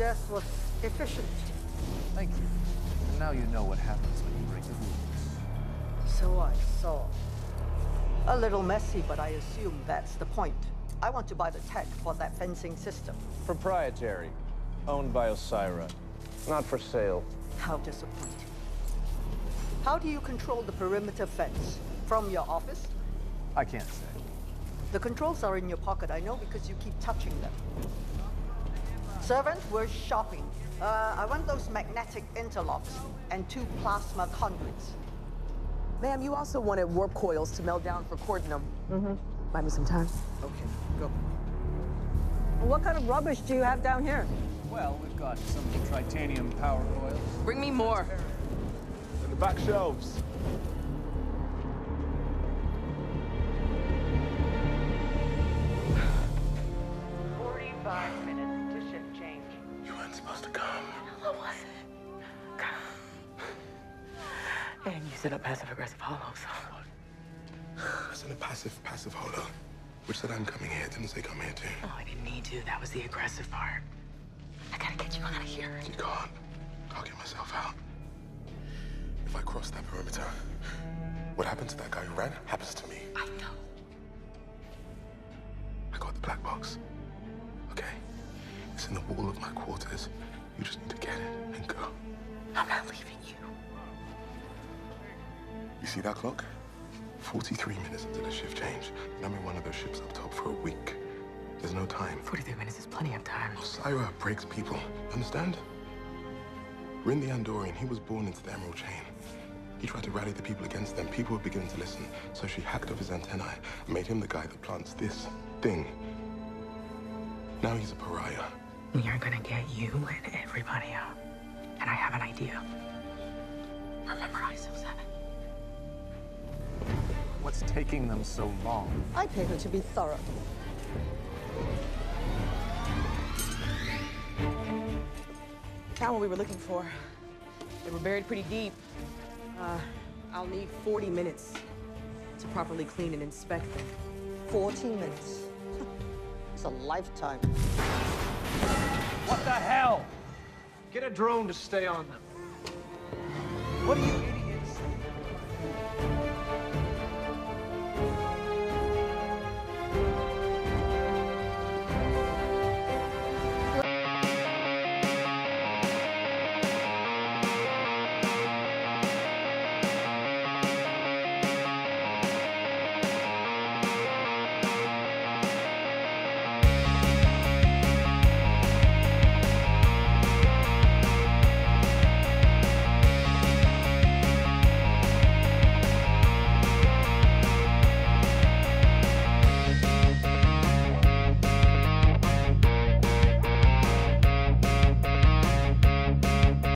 death was efficient. Thank you. And now you know what happens when you break the rules. So I saw. A little messy, but I assume that's the point. I want to buy the tech for that fencing system. Proprietary. Owned by Osyraa. Not for sale. How disappointing. How do you control the perimeter fence? From your office? I can't say. The controls are in your pocket, I know, because you keep touching them. Servant, we're shopping. Uh, I want those magnetic interlocks and two plasma conduits. Ma'am, you also wanted warp coils to melt down for Cordenum. Mm-hmm. Buy me some time. Okay, go. What kind of rubbish do you have down here? Well, we've got some titanium power coils. Bring me more. In the back shelves. Supposed to come. What was it? And you set up passive aggressive holo, so. I sent a passive, passive holo, which said I'm coming here. Didn't say come here too. Oh, I didn't need to. That was the aggressive part. I gotta get you out of here. You can't. I'll get myself out. If I cross that perimeter, what happened to that guy who ran happens to me. I know. In the wall of my quarters. You just need to get it and go. I'm not leaving you. You see that clock? 43 minutes until the shift change. And I'm in one of those ships up top for a week. There's no time. 43 minutes is plenty of time. Osyraa breaks people. Understand? Ryn the Andorian, he was born into the Emerald Chain. He tried to rally the people against them. People were beginning to listen. So she hacked off his antennae and made him the guy that plants this thing. Now he's a pariah. We are gonna get you and everybody out. And I have an idea. Remember ISO 7? What's taking them so long? I pay her to be thorough. Found what we were looking for. They were buried pretty deep. Uh, I'll need 40 minutes to properly clean and inspect them. 40 minutes. it's a lifetime. What the hell? Get a drone to stay on them. What are you